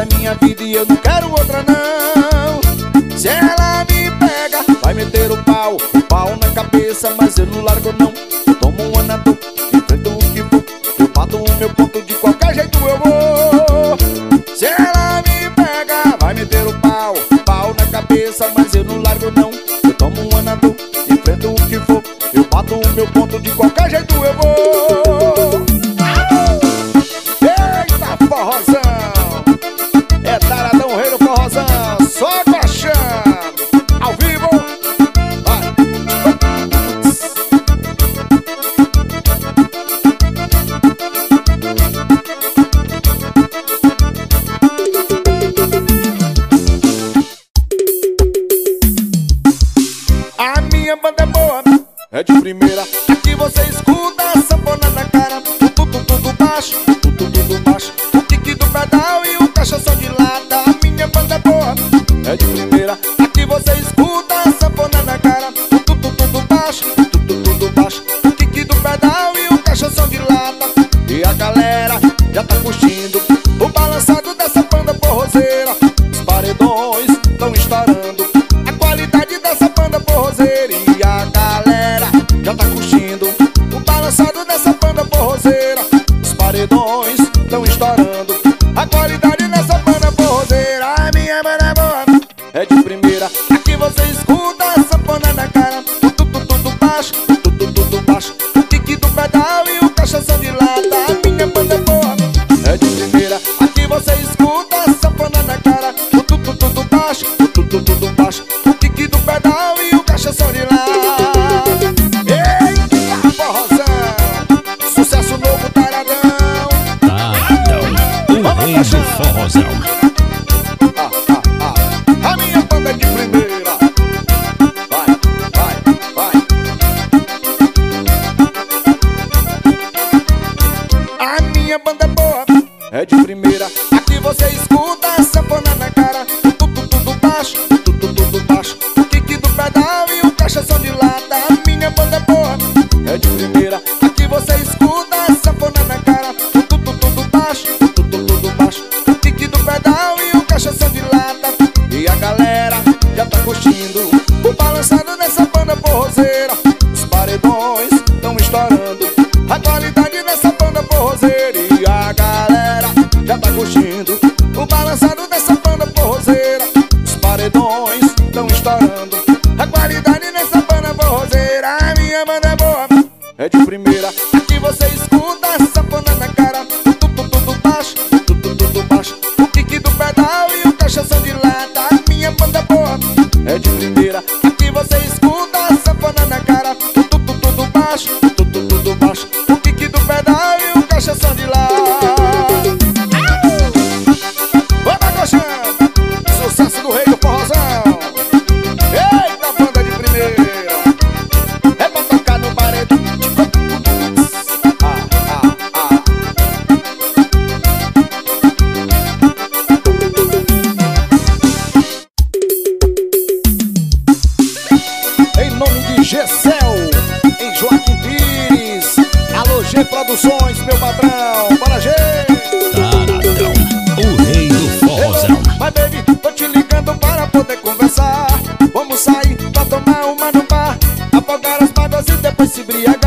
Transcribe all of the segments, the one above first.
Essa minha vida É taradão, qualidade dessa se embriagar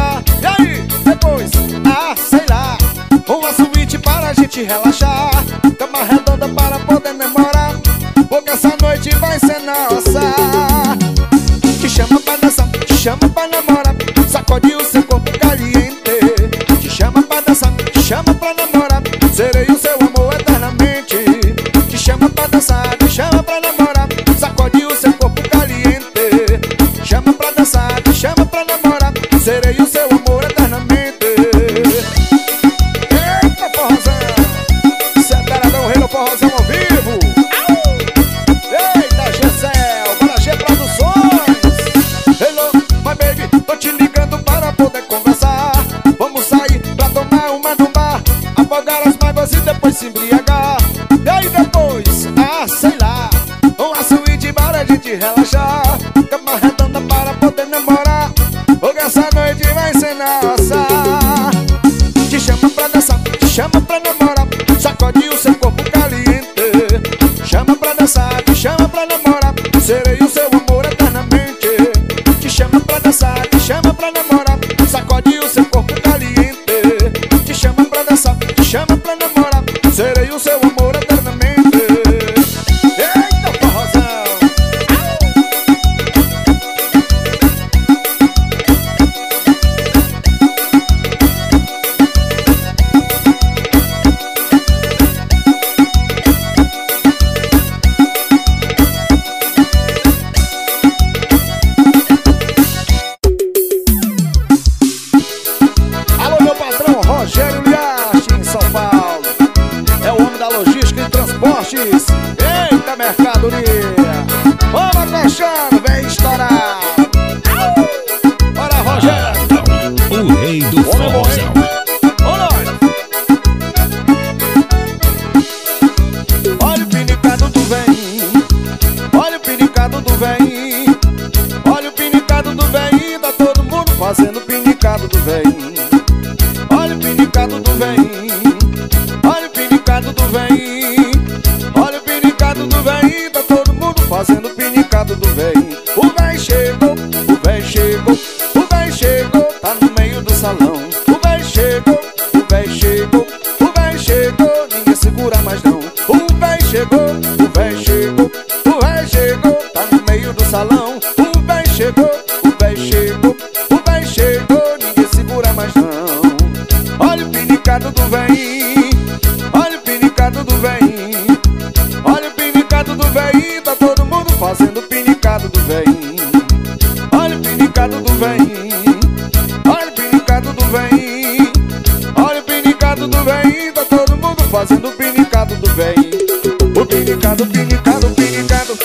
pinicado, pinicado.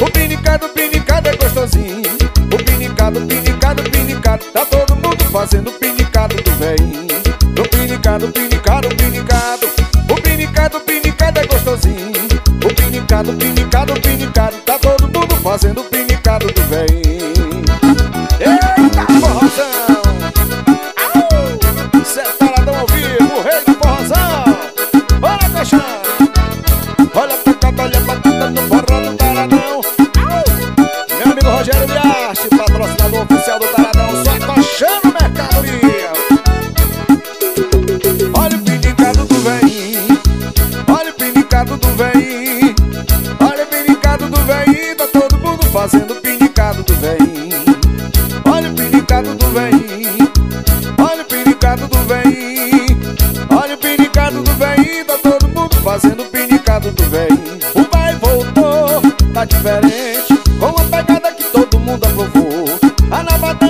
O pinicado, pinicado é gostosinho. O pinicado, pinicado, pinicado. Tá todo mundo fazendo pinicado do velhinho O pinicado, pinicado, pinicado. O pinicado, pinicado é gostosinho. O pinicado, pinicado, pinicado. Tá todo mundo fazendo pinicado do velhinho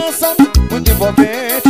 dança muito envolvente.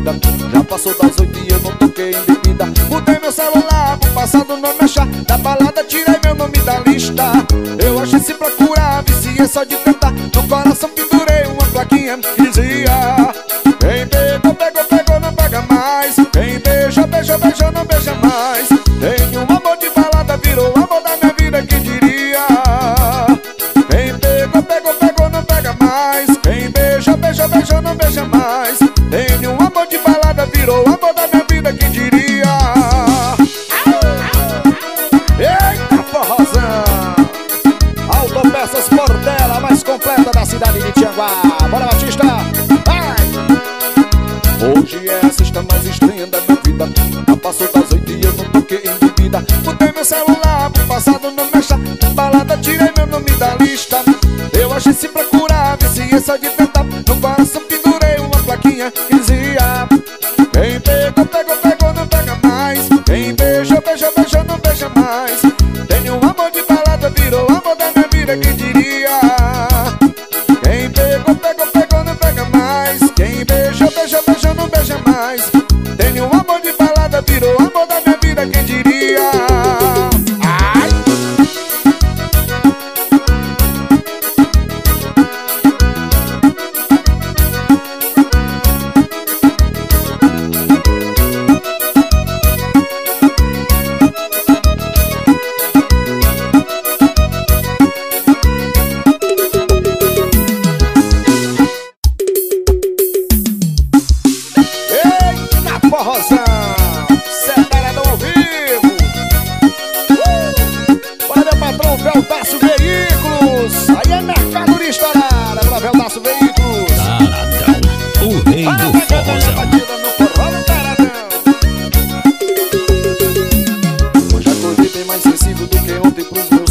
vida. Já passou das oito e eu não toquei em bebida. Mudei meu celular pro passado não me achar. Da balada tirei meu nome da lista. Eu achei se procurar, viciei só de tentar No coração pendurei uma plaquinha que dizia Quem pegou, pegou, pegou, não paga mais. Quem beija, beija, beija, não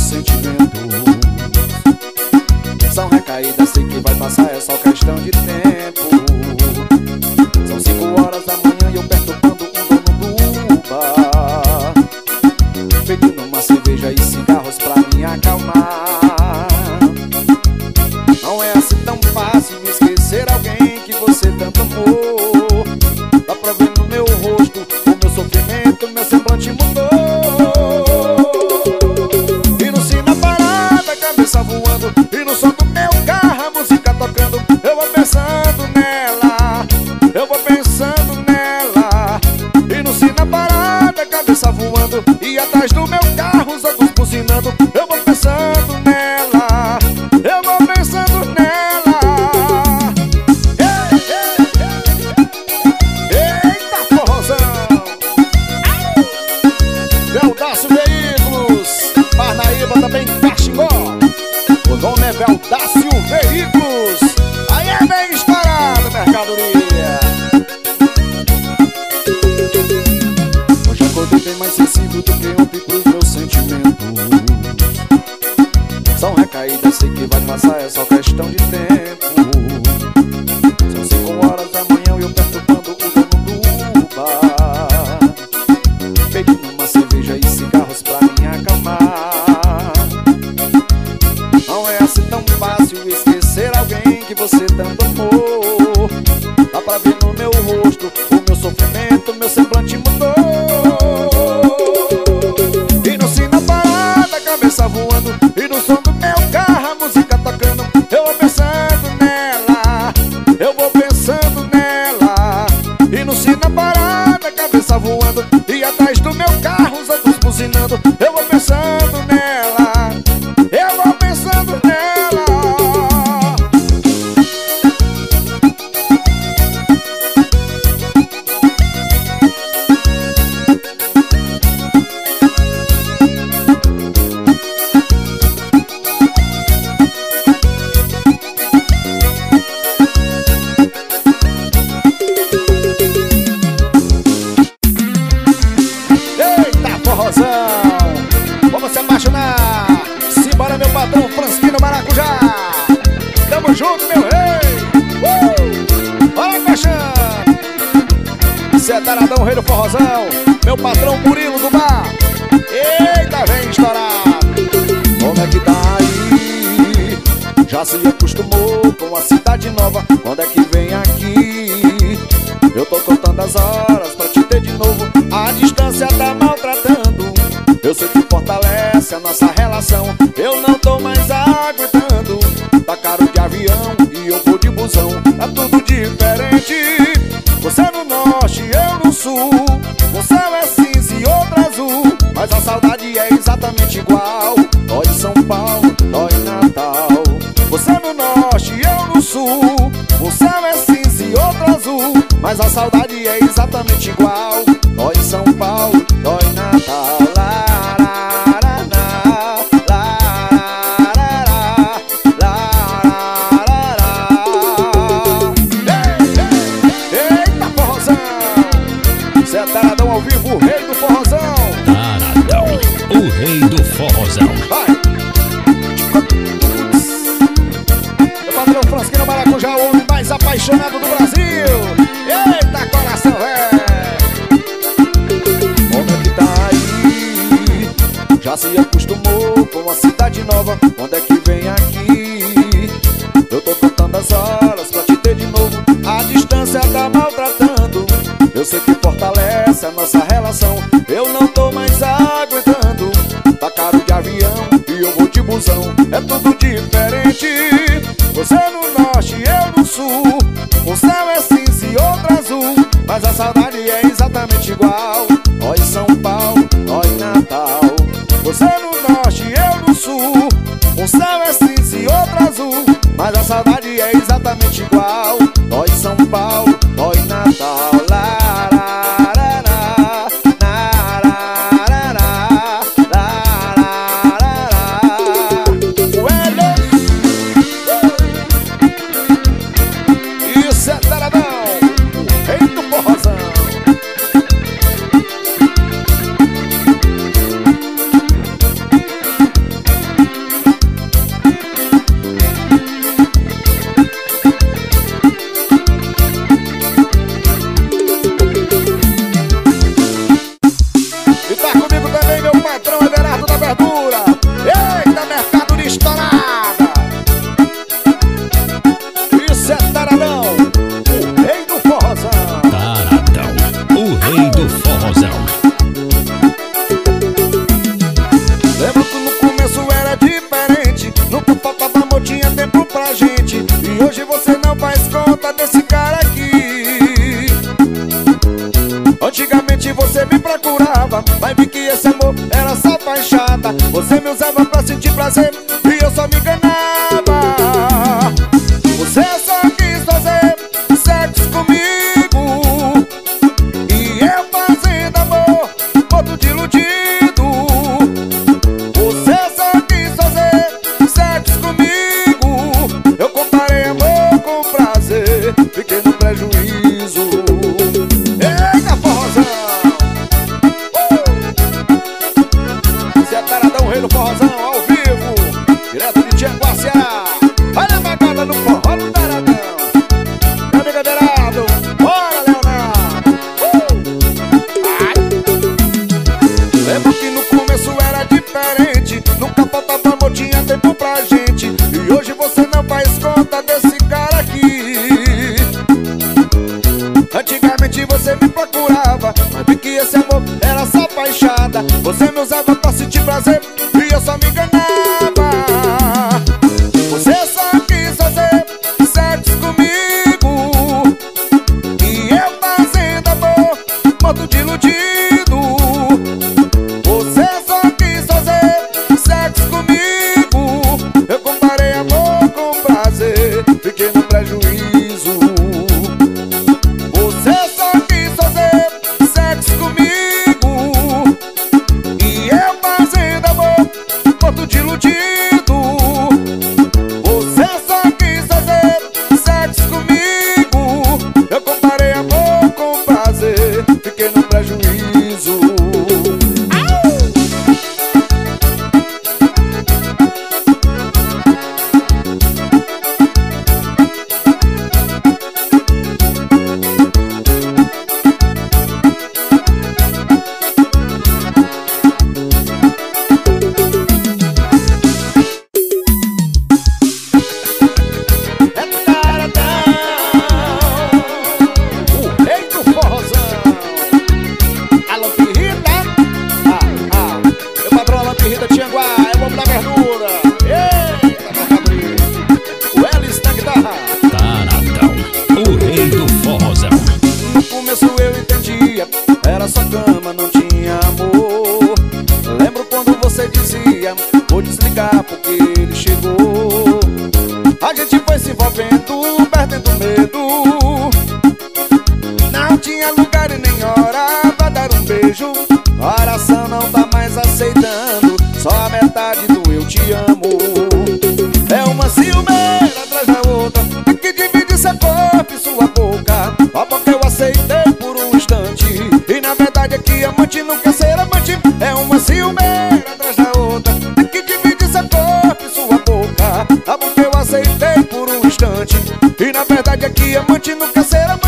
sentimentos. São recaídas, sei que vai passar, é só questão de tempo. tudo bem. Onde é que saudade é exatamente igual. Dói São Paulo, dói na Vai ver que esse amor era só baixada Você me usava pra sentir prazer. I said.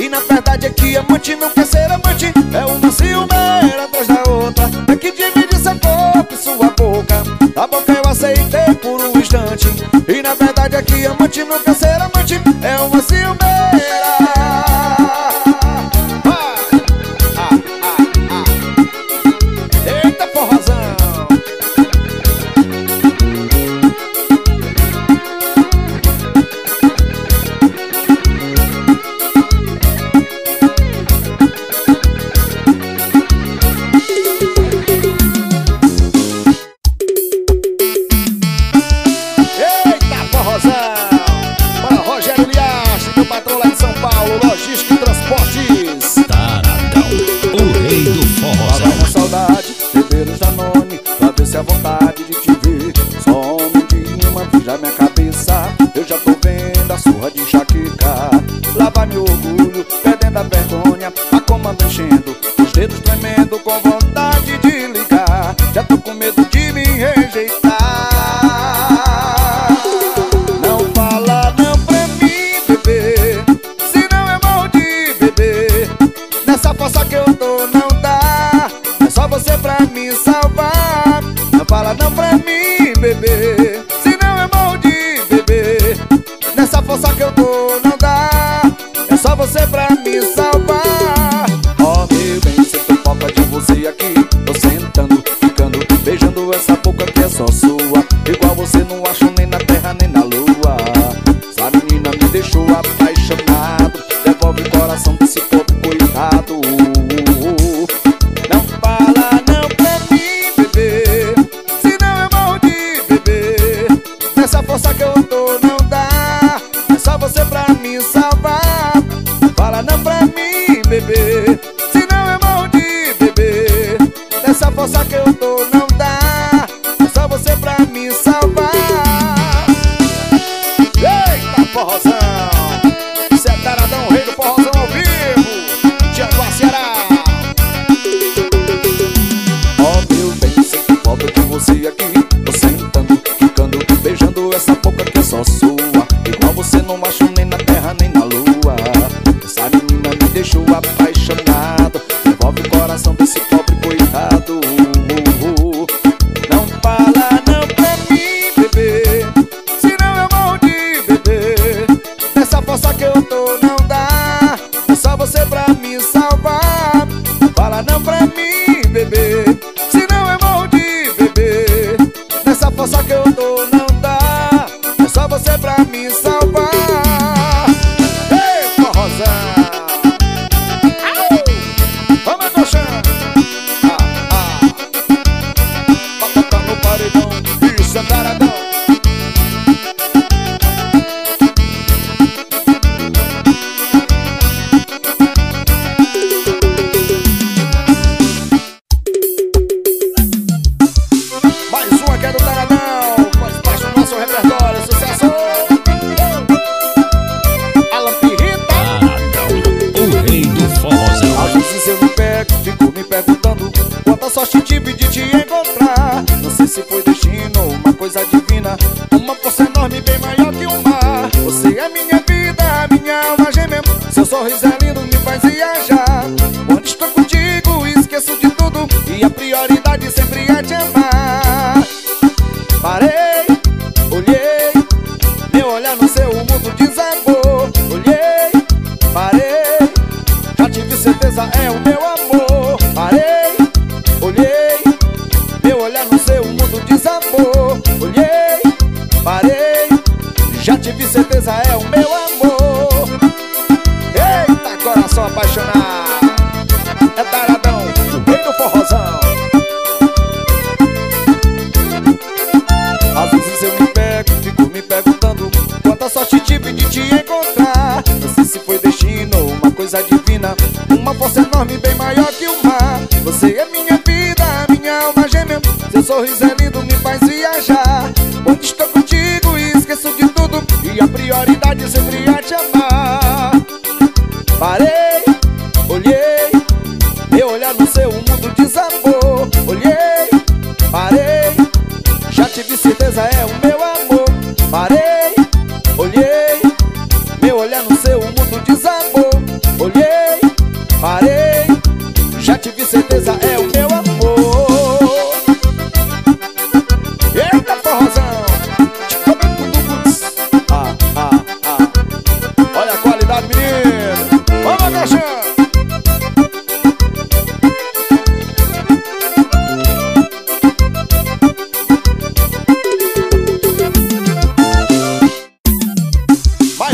E na verdade é que amante não quer ser amante. É uma ciumeira atrás da outra. É que divide seu corpo e sua boca. A boca eu aceitei por um instante. E na verdade é que amante não quer ser amante. É uma ciumeira te encontrar. Não sei se foi destino, ou uma coisa de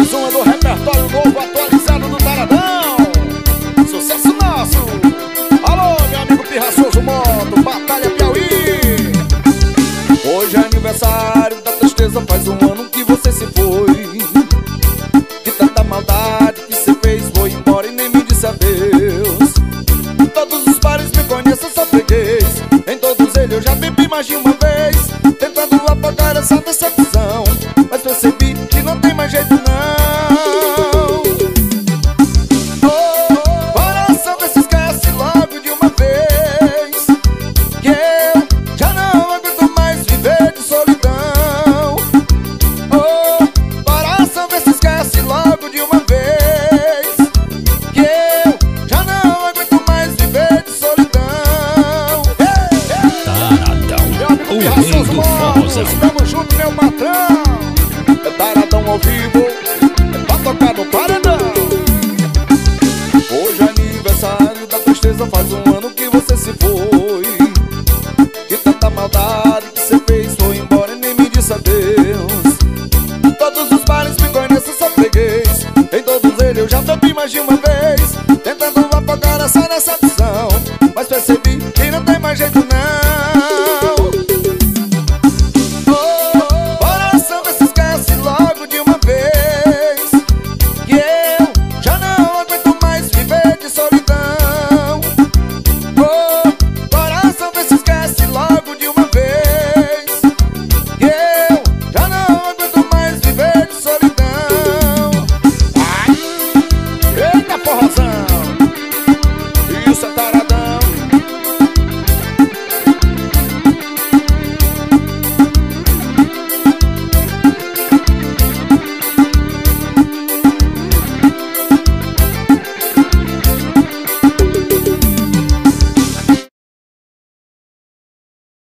mais uma do repertório novo atualizado do Taradão. Sucesso nosso! Alô, meu amigo Pirraçoso Moto, Batalha Piauí. Hoje é aniversário da tristeza, faz um ano que você se foi. De tanta maldade que você fez, foi embora e nem me disse adeus. Em todos os bares me conheço, só freguês. Em todos eles eu já bebi mais de uma da tristeza faz um ano que você se foi. E tanta maldade.